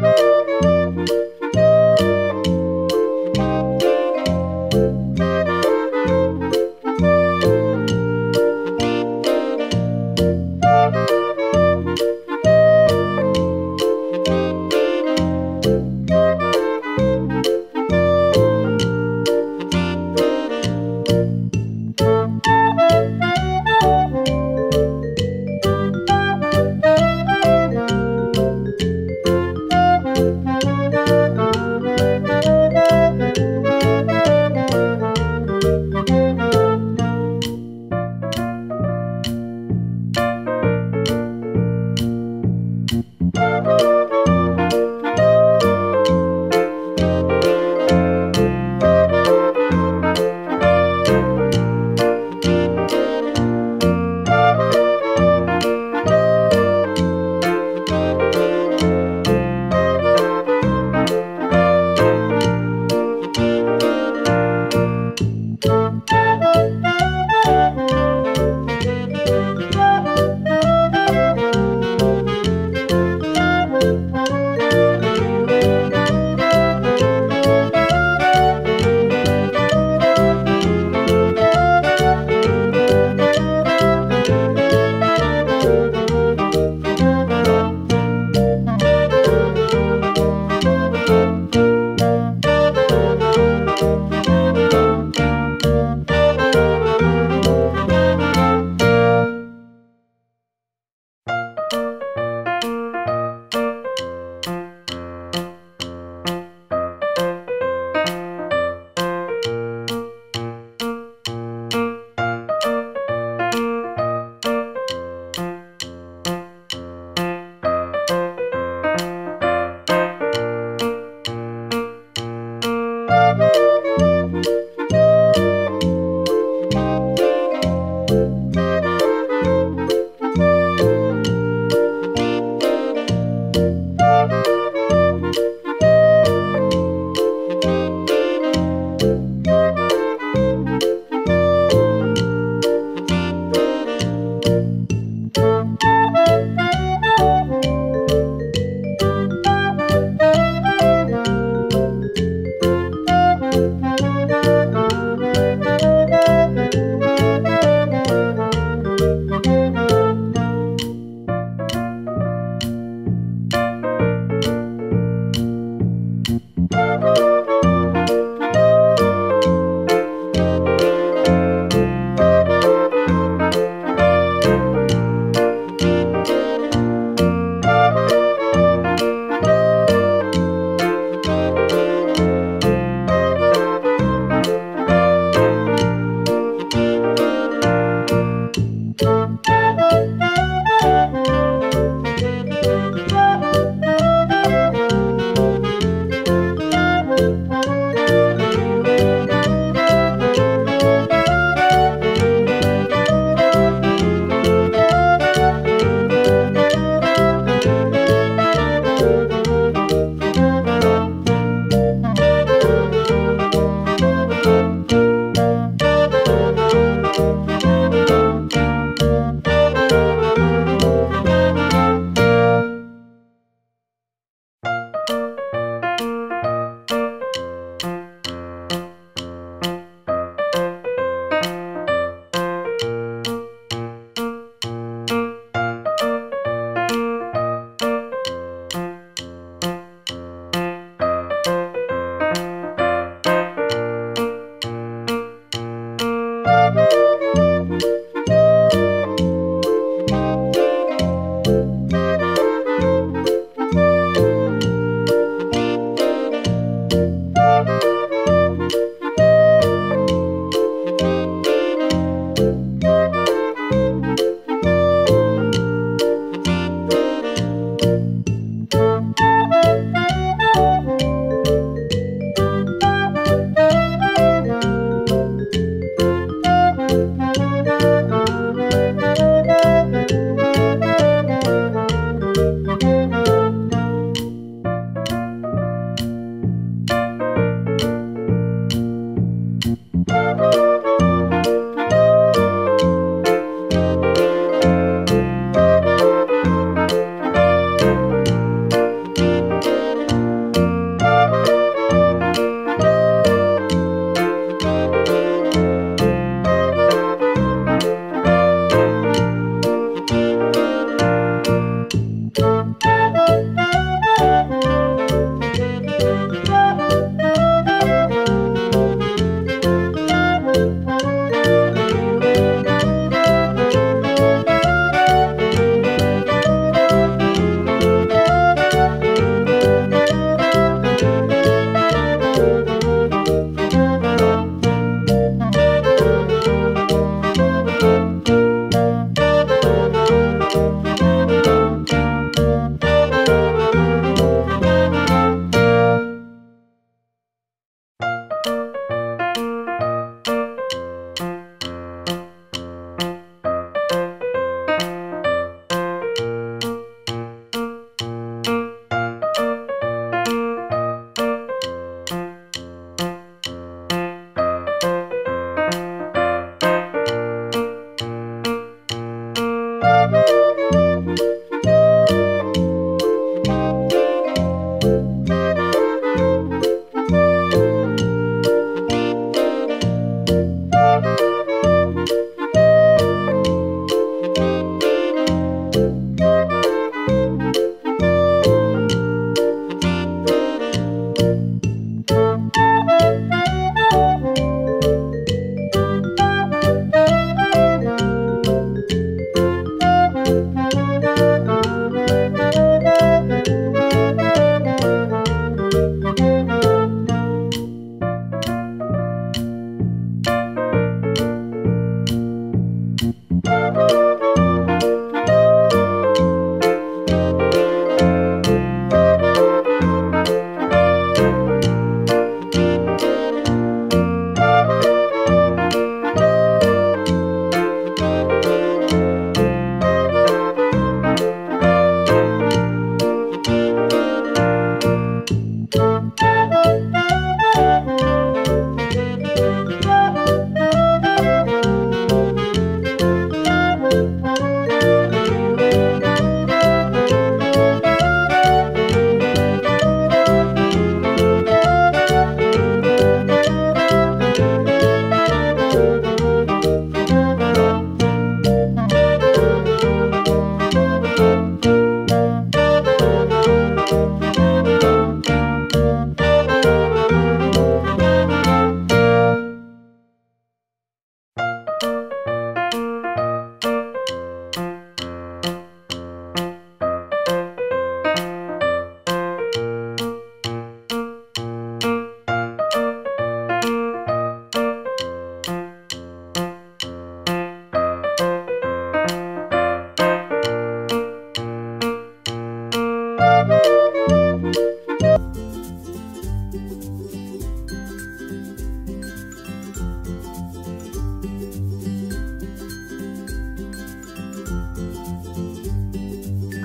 Música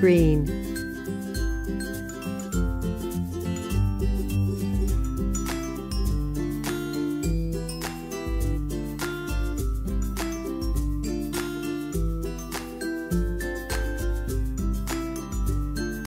Screen.